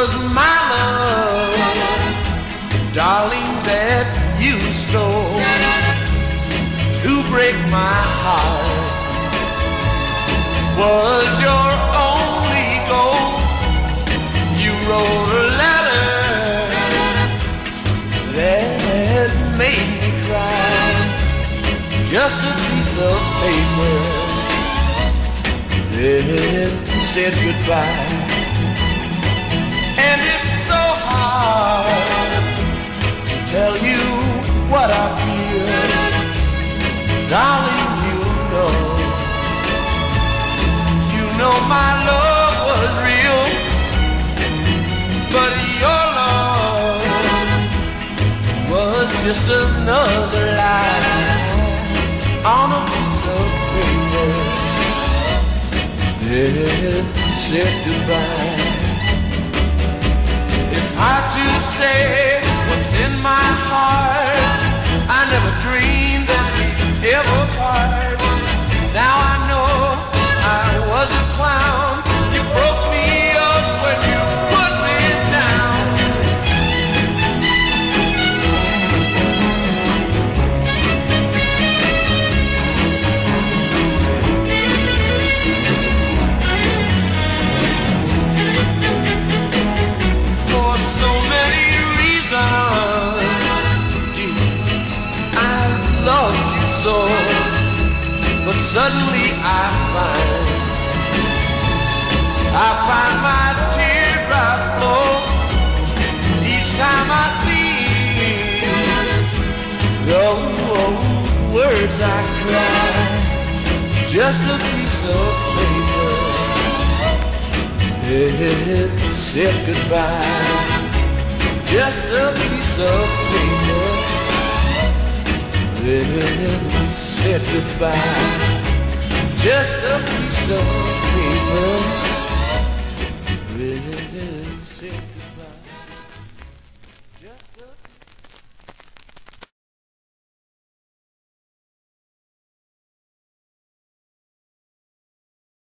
was my love, darling, that you stole to break my heart. Was your only goal? You wrote a letter that made me cry. Just a piece of paper that said goodbye. Darling, you know, you know my love was real, but your love was just another lie on a piece of paper that said goodbye. It's hard to say suddenly I find, I find my teardrop flow each time I see those words I cry. Just a piece of paper it said goodbye. Just a piece of paper. It said goodbye. Just